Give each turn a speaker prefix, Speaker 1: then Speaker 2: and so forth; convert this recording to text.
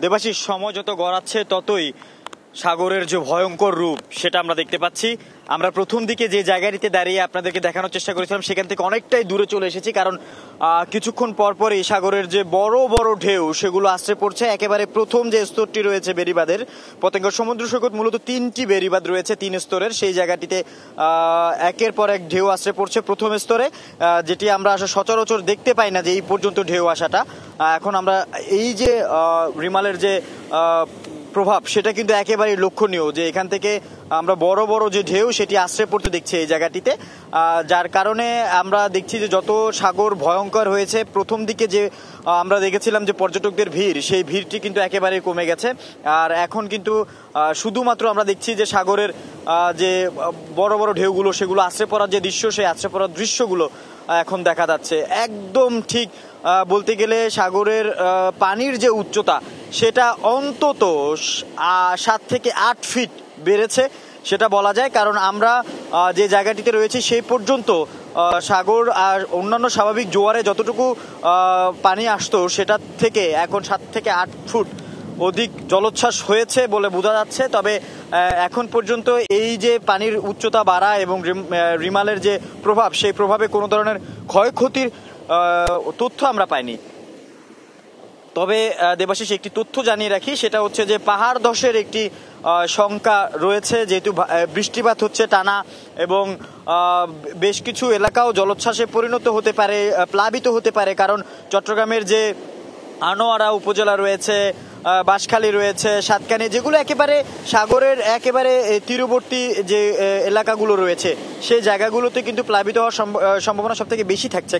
Speaker 1: দেবাশিস সময় যত গড়াচ্ছে ততই সাগরের যে ভয়ঙ্কর রূপ, সেটা আমরা দেখতে পাচ্ছি। আমরা প্রথম দিকে যে জায়গাটিতে দাঁড়িয়ে আপনাদেরকে দেখানোর চেষ্টা করেছিলাম, সেখান থেকে অনেকটাই দূরে চলে এসেছি, কারণ কিছুক্ষণ পর পরই সাগরের যে বড় বড় ঢেউ, সেগুলো আশ্রে পড়ছে। একেবারে প্রথম যে স্তরটি রয়েছে বেরিবাদের পতেঙ্গ সমুদ্র সৈকত মূলত তিনটি বেরিবাদ রয়েছে, তিন স্তরের। সেই জায়গাটিতে একের পর এক ঢেউ আশ্রে পড়ছে প্রথম স্তরে যেটি আমরা আসলে সচরাচর দেখতে পাই না যে এই পর্যন্ত ঢেউ আসাটা। এখন আমরা এই যে রিমালের যে প্রভাব সেটা কিন্তু একেবারেই লক্ষণীয় যে এখান থেকে আমরা বড় বড় যে ঢেউ সেটি আশ্রে পড়তে দেখছি এই জায়গাটিতে। যার কারণে আমরা দেখছি যে যত সাগর ভয়ঙ্কর হয়েছে, প্রথম দিকে যে আমরা দেখেছিলাম যে পর্যটকদের ভিড়, সেই ভিড়টি কিন্তু একেবারেই কমে গেছে। আর এখন কিন্তু শুধুমাত্র আমরা দেখছি যে সাগরের যে, বড় বড় ঢেউগুলো, সেগুলো আশ্রে পড়ার যে দৃশ্য, সেই আশ্রে পড়ার দৃশ্যগুলো এখন দেখা যাচ্ছে। একদম ঠিক বলতে গেলে সাগরের পানির যে উচ্চতা, সেটা অন্তত সাত থেকে আট ফিট বেড়েছে, সেটা বলা যায়। কারণ আমরা যে জায়গাটিতে রয়েছি সেই পর্যন্ত সাগর আর অন্যান্য স্বাভাবিক জোয়ারে যতটুকু পানি আসতো, সেটা থেকে এখন সাত থেকে আট ফুট অধিক জলোচ্ছ্বাস হয়েছে বলে বোঝা যাচ্ছে। তবে এখন পর্যন্ত এই যে পানির উচ্চতা বাড়া এবং রিম- রিমালের যে প্রভাব, সেই প্রভাবে কোনো ধরনের ক্ষয়ক্ষতির তথ্য আমরা পাইনি। তবে দেবাশিস একটি তথ্য জানিয়ে রাখি, সেটা হচ্ছে যে পাহাড় ধসের একটি শঙ্কা রয়েছে, যেহেতু বৃষ্টিপাত হচ্ছে টানা এবং বেশ কিছু এলাকাও জলোচ্ছ্বাসে পরিণত হতে পারে প্লাবিত হতে পারে, কারণ চট্টগ্রামের যে আনোয়ারা উপজেলা রয়েছে বাঁশখালী রয়েছে, সাতকানি, যেগুলো একেবারে সাগরের একেবারে তীরবর্তী যে এলাকাগুলো রয়েছে, সেই জায়গাগুলোতে কিন্তু প্লাবিত হওয়ার সম্ভ- সম্ভাবনা সব থেকে বেশি থাকছে।